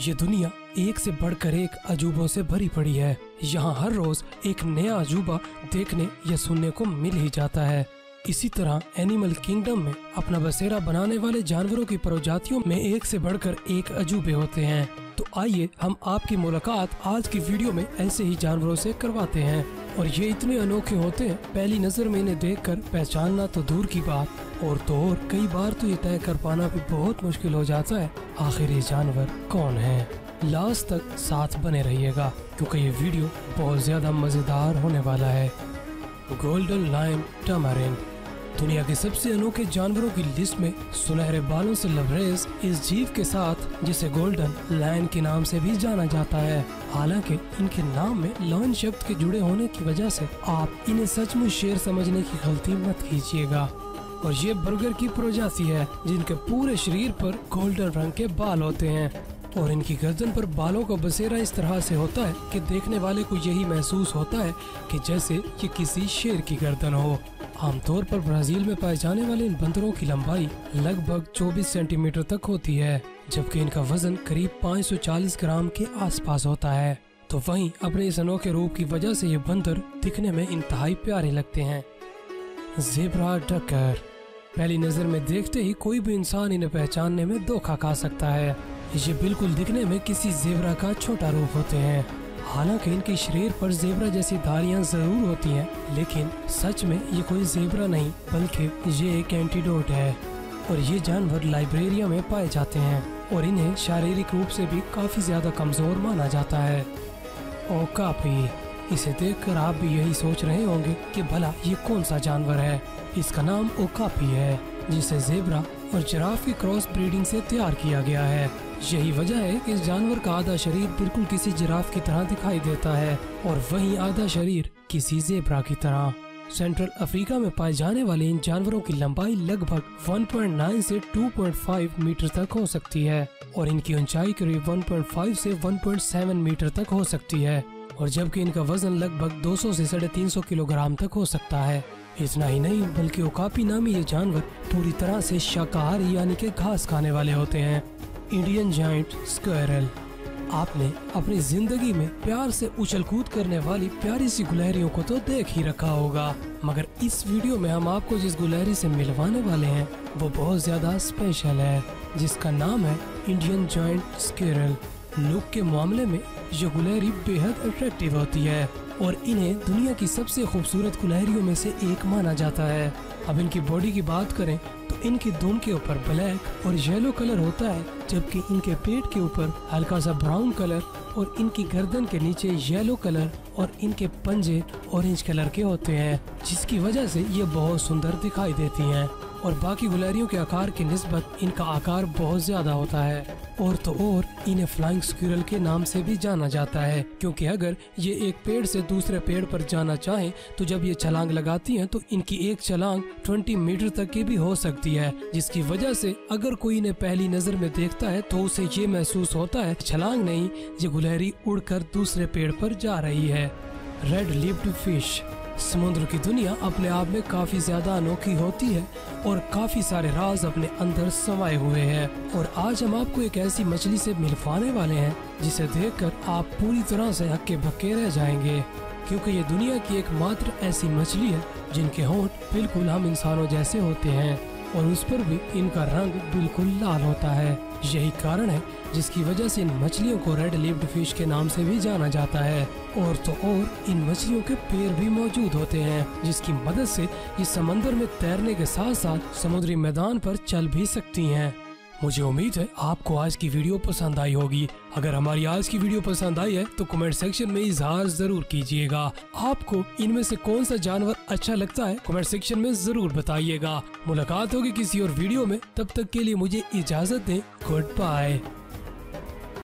ये दुनिया एक से बढ़कर एक अजूबों से भरी पड़ी है। यहाँ हर रोज एक नया अजूबा देखने या सुनने को मिल ही जाता है। इसी तरह एनिमल किंगडम में अपना बसेरा बनाने वाले जानवरों की प्रजातियों में एक से बढ़कर एक अजूबे होते हैं। तो आइए हम आपकी मुलाकात आज की वीडियो में ऐसे ही जानवरों से करवाते हैं। और ये इतने अनोखे होते हैं, पहली नज़र में इन्हें देख कर पहचानना तो दूर की बात। और तो और, कई बार तो ये तय कर पाना भी बहुत मुश्किल हो जाता है, आखिर ये जानवर कौन है? लास्ट तक साथ बने रहिएगा, क्योंकि ये वीडियो बहुत ज़्यादा मज़ेदार होने वाला है। गोल्डन लाइन टमारिन दुनिया के सबसे अनोखे जानवरों की लिस्ट में सुनहरे बालों से लबरेज इस जीव के साथ, जिसे गोल्डन लायन के नाम से भी जाना जाता है। हालाँकि इनके नाम में लॉन शब्द के जुड़े होने की वजह से आप इन्हें सचमुच शेर समझने की गलती मत कीजिएगा। और ये बर्गर की प्रजाति है, जिनके पूरे शरीर पर गोल्डन रंग के बाल होते हैं। और इनकी गर्दन पर बालों का बसेरा इस तरह से होता है कि देखने वाले को यही महसूस होता है कि जैसे ये किसी शेर की गर्दन हो। आमतौर पर ब्राज़ील में पाए जाने वाले इन बंदरों की लंबाई लगभग 24 सेंटीमीटर तक होती है, जबकि इनका वज़न करीब 540 ग्राम के आसपास होता है। तो वहीं अपने इस अनोखे रूप की वजह से ये बंदर दिखने में इंतहाई प्यारे लगते हैं। जेबरा डकर, पहली नज़र में देखते ही कोई भी इंसान इन्हें पहचानने में धोखा खा सकता है। ये बिल्कुल दिखने में किसी जेबरा का छोटा रूप होते हैं। हालाँकि इनके शरीर पर जेबरा जैसी धारियाँ ज़रूर होती हैं, लेकिन सच में ये कोई जेबरा नहीं बल्कि ये एक एंटीडोट है। और ये जानवर लाइब्रेरिया में पाए जाते हैं और इन्हें शारीरिक रूप से भी काफ़ी ज़्यादा कमज़ोर माना जाता है। ओ काफ़ी। इसे देखकर आप भी यही सोच रहे होंगे कि भला ये कौन सा जानवर है? इसका नाम ओकापी है जिसे जेबरा और जराफ की क्रॉस ब्रीडिंग से तैयार किया गया है। यही वजह है कि इस जानवर का आधा शरीर बिल्कुल किसी जिराफ की तरह दिखाई देता है और वही आधा शरीर किसी जेबरा की तरह। सेंट्रल अफ्रीका में पाए जाने वाले इन जानवरों की लंबाई लगभग 1.9 से 2.5 मीटर तक हो सकती है और इनकी ऊंचाई करीब 1.5 से 1.7 मीटर तक हो सकती है और जबकि इनका वज़न लगभग 200 से साढ़े तीन किलोग्राम तक हो सकता है। इतना ही नहीं, बल्कि ओकापी नामी ये जानवर पूरी तरह से शाकाहारी यानी कि घास खाने वाले होते हैं। इंडियन जाइंट स्क्वायरल आपने अपनी ज़िंदगी में प्यार से उछल कूद करने वाली प्यारी सी गुलहरियों को तो देख ही रखा होगा। मगर इस वीडियो में हम आपको जिस गुलहरी से मिलवाने वाले हैं, वो बहुत ज़्यादा स्पेशल है, जिसका नाम है इंडियन जॉइंट स्केरल लुक के मामले में ये गुलहरी बेहद अट्रैक्टिव होती है और इन्हें दुनिया की सबसे खूबसूरत गुलहरियों में से एक माना जाता है। अब इनकी बॉडी की बात करें इनकी दुम के ऊपर ब्लैक और येलो कलर होता है, जबकि इनके पेट के ऊपर हल्का सा ब्राउन कलर और इनकी गर्दन के नीचे येलो कलर और इनके पंजे ऑरेंज कलर के होते हैं, जिसकी वजह से ये बहुत सुंदर दिखाई देती हैं। और बाकी गुलहरियों के आकार की निस्बत इनका आकार बहुत ज़्यादा होता है। और तो और, इन्हें फ्लाइंग स्क्यूरल के नाम से भी जाना जाता है। क्योंकि अगर ये एक पेड़ से दूसरे पेड़ पर जाना चाहे तो जब ये छलांग लगाती हैं तो इनकी एक छलांग 20 मीटर तक की भी हो सकती है। जिसकी वजह से अगर कोई इन्हें पहली नज़र में देखता है तो उसे ये महसूस होता है, छलांग नहीं, ये गुलहरी उड़कर दूसरे पेड़ पर जा रही है। रेड लिप्ड फ़िश समुद्र की दुनिया अपने आप में काफ़ी ज़्यादा अनोखी होती है और काफ़ी सारे राज अपने अंदर समाये हुए हैं। और आज हम आपको एक ऐसी मछली से मिलवाने वाले हैं, जिसे देखकर आप पूरी तरह से हक्के भक्के रह जाएँगे। क्योंकि ये दुनिया की एकमात्र ऐसी मछली है, जिनके होंठ बिल्कुल हम इंसानों जैसे होते हैं। और उस पर भी इनका रंग बिल्कुल लाल होता है। यही कारण है जिसकी वजह से इन मछलियों को रेड लिप्ड फ़िश के नाम से भी जाना जाता है। और तो और, इन मछलियों के पैर भी मौजूद होते हैं, जिसकी मदद से ये समंदर में तैरने के साथ साथ समुद्री मैदान पर चल भी सकती हैं। मुझे उम्मीद है आपको आज की वीडियो पसंद आई होगी। अगर हमारी आज की वीडियो पसंद आई है तो कमेंट सेक्शन में इजहार ज़रूर कीजिएगा। आपको इनमें से कौन सा जानवर अच्छा लगता है, कमेंट सेक्शन में ज़रूर बताइएगा। मुलाकात होगी किसी और वीडियो में, तब तक के लिए मुझे इजाज़त दें। Good bye.